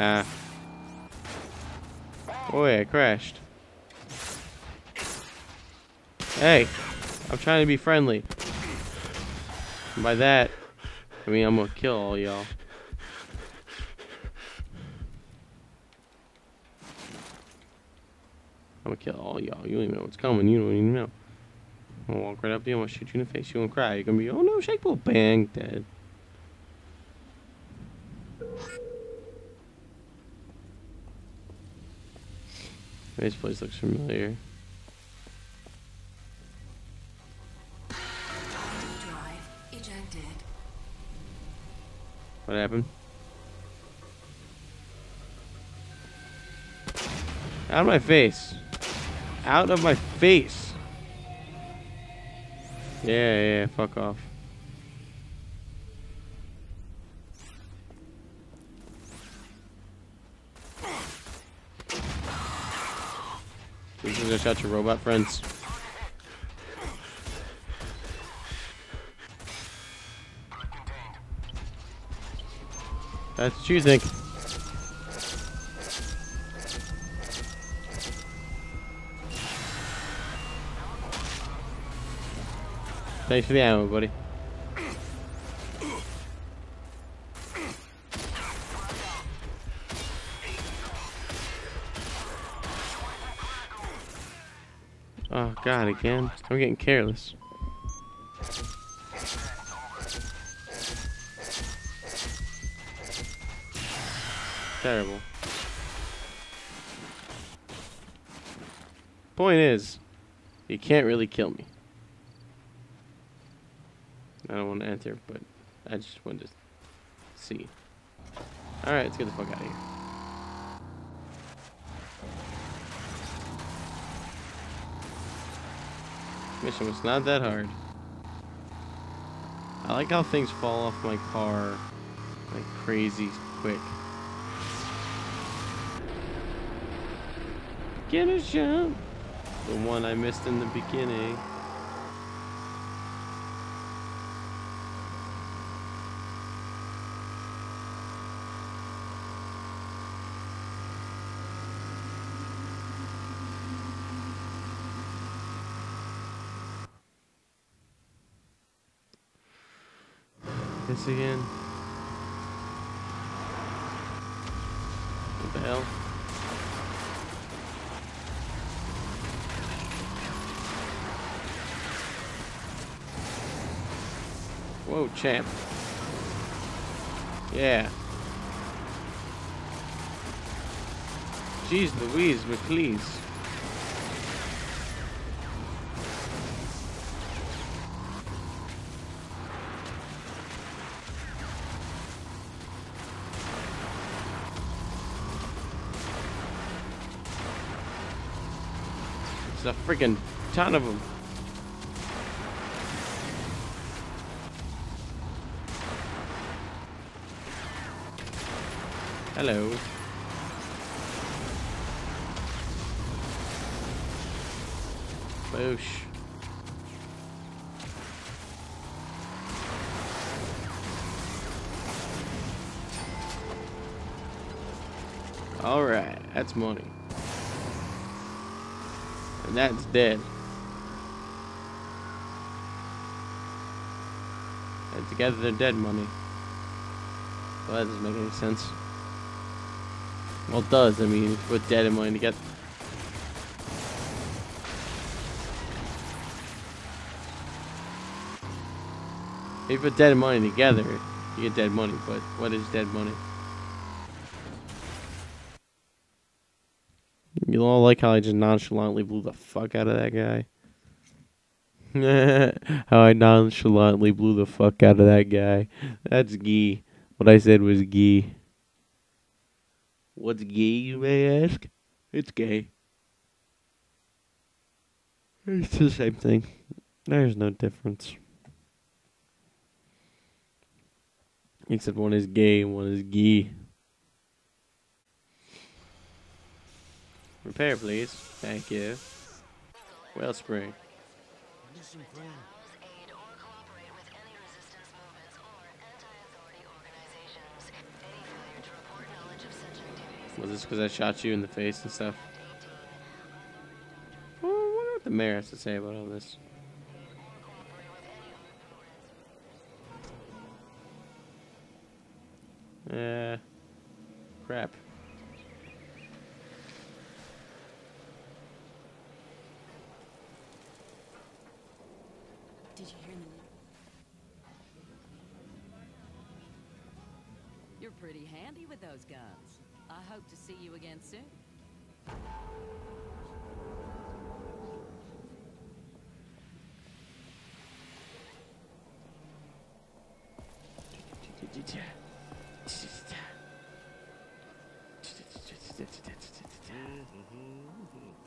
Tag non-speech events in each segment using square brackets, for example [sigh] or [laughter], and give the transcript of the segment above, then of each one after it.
Ah. Boy, I crashed. Hey, I'm trying to be friendly. And by that, I mean I'm gonna kill all y'all. I'm gonna kill all y'all. You don't even know what's coming. You don't even know. I'm gonna walk right up to you. I'm gonna shoot you in the face. You're gonna cry. You're gonna be, oh no, shake, bang, dead. This place looks familiar. What happened? Out of my face. Out of my face. Yeah, yeah, fuck off. This is a shot your robot friends. That's think. Thanks for the ammo, buddy. Oh god, again. I'm getting careless. Terrible. Point is, you can't really kill me. I don't want to enter, but I just wanted to see. Alright, let's get the fuck out of here. Mission was not that hard. I like how things fall off my car like crazy quick. Get a jump! The one I missed in the beginning. This again. What the hell? Whoa, champ. Yeah. Jeez Louise, McLeese. There's a freaking ton of them. Hello. Boosh. Alright, that's money. And that's dead. And together they're dead money. Well, that doesn't make any sense. Well, it does. I mean, put dead and money together. If you put dead and money together, you get dead money. But what is dead money? You all like how I just nonchalantly blew the fuck out of that guy? [laughs] how I nonchalantly blew the fuck out of that guy. That's gee. What I said was gee. What's gay, you may ask? It's gay. It's the same thing. There's no difference. Except one is gay and one is gay. Repair, please. Thank you. Wellspring. Was this because I shot you in the face and stuff? Well, I wonder what the mayor has to say about all this. Uh, crap. Did you hear the You're pretty handy with those guns. I hope to see you again soon.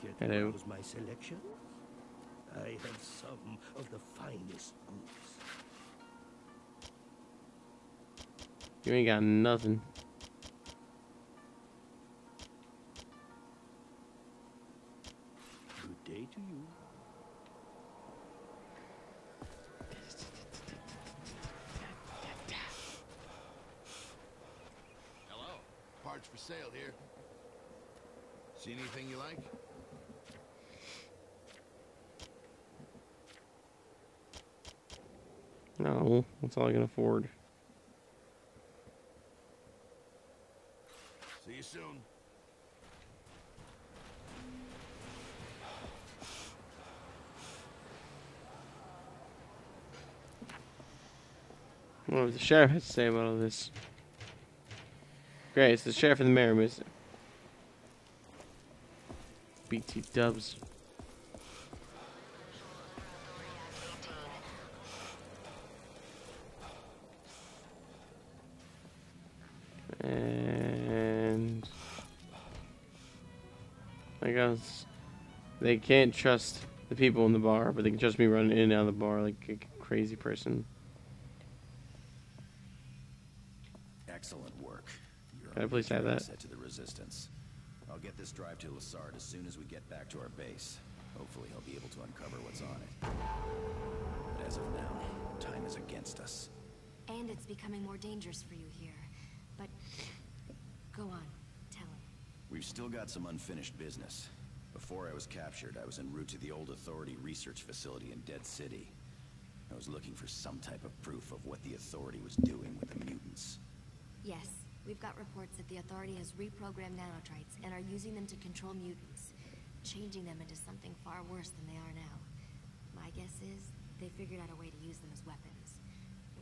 Get Hello. browse my selection? I have some of the finest goods. You ain't got nothing. Good day to you. Hello. Parts for sale here. See anything you like? No, that's all I can afford. See you soon. What does the sheriff has to say about all this? Great, it's the sheriff and the mayor, mister. BT dubs. They can't trust the people in the bar, but they can trust me running in and out of the bar like a crazy person. Excellent work. You're Can I please have that? asset to the resistance. I'll get this drive to Lassard as soon as we get back to our base. Hopefully he'll be able to uncover what's on it. But as of now, time is against us. And it's becoming more dangerous for you here. But go on, tell him. We've still got some unfinished business. Before I was captured, I was en route to the old Authority research facility in Dead City. I was looking for some type of proof of what the Authority was doing with the mutants. Yes, we've got reports that the Authority has reprogrammed nanotrites and are using them to control mutants, changing them into something far worse than they are now. My guess is they figured out a way to use them as weapons.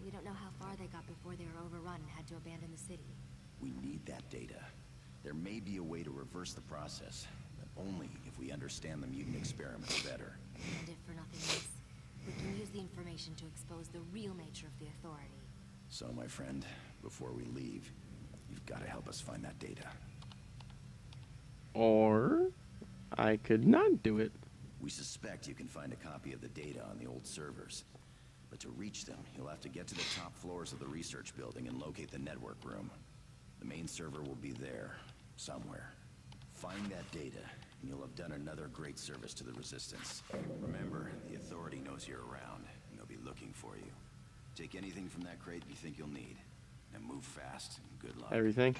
We don't know how far they got before they were overrun and had to abandon the city. We need that data. There may be a way to reverse the process, but only if we understand the mutant experiments better. And if for nothing else, we can use the information to expose the real nature of the Authority. So, my friend, before we leave, you've got to help us find that data. Or I could not do it. We suspect you can find a copy of the data on the old servers. But to reach them, you'll have to get to the top floors of the research building and locate the network room. The main server will be there, somewhere. Find that data, and you'll have done another great service to the Resistance. Remember, the Authority knows you're around, and they'll be looking for you. Take anything from that crate you think you'll need. And move fast, and good luck. Everything.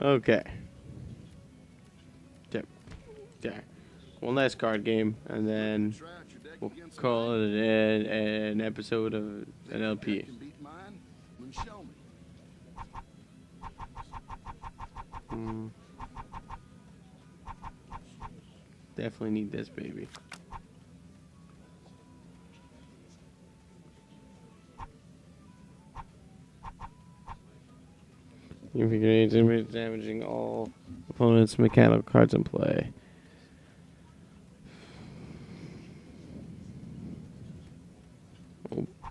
Okay. Yep. Yeah. One last card game, and then we'll call it an, an episode of an LP. that can beat mine? Then show me. Mm. Definitely need this baby. Infuriates enemies, damaging all opponents' mechanical cards in play.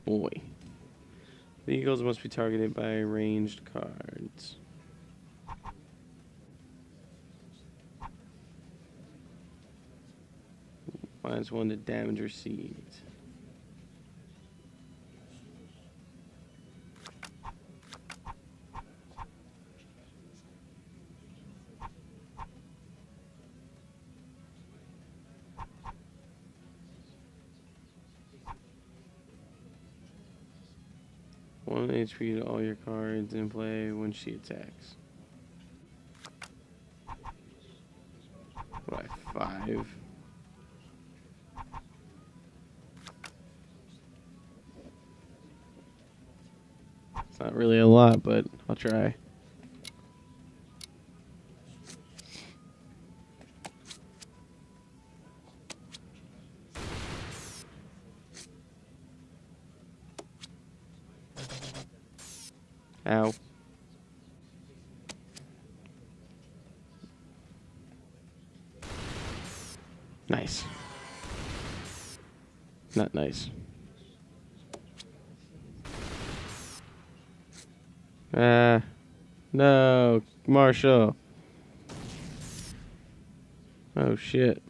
Boy. Vehicles must be targeted by ranged cards. Minus one to damage received. HP to all your cards in play when she attacks. Five? It's not really a lot, but I'll try. Ow. Nice. Not nice. Ah. no. Marshall. Oh, shit.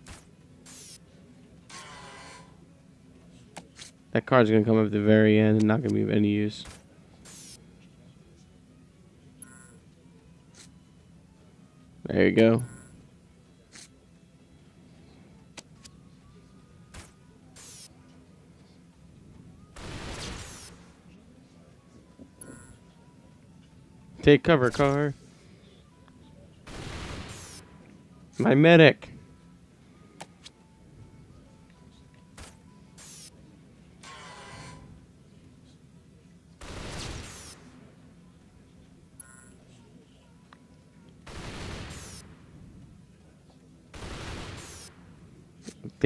That card's gonna come up at the very end and not gonna be of any use. There you go. Take cover, car. My medic.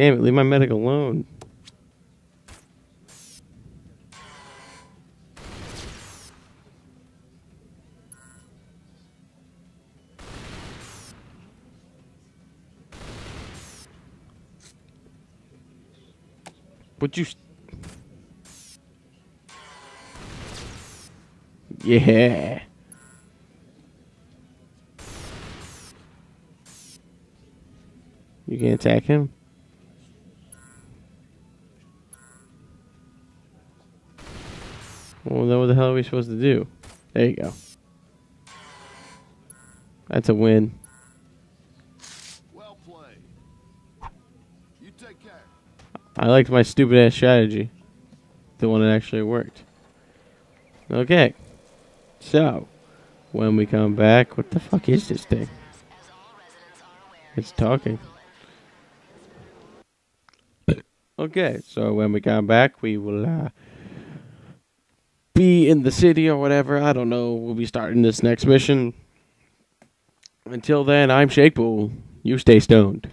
Damn it, leave my medic alone. Would you... Yeah. You can attack him? Hell are we supposed to do? There you go. That's a win. Well played. You take care. I liked my stupid ass strategy. The one that actually worked. Okay. So, when we come back, what the fuck is this thing? It's talking. Okay, so when we come back, we will uh, be in the city or whatever. I don't know. We'll be starting this next mission. Until then, I'm Shakepool. You stay stoned.